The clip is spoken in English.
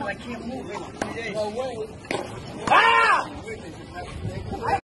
I can't move it.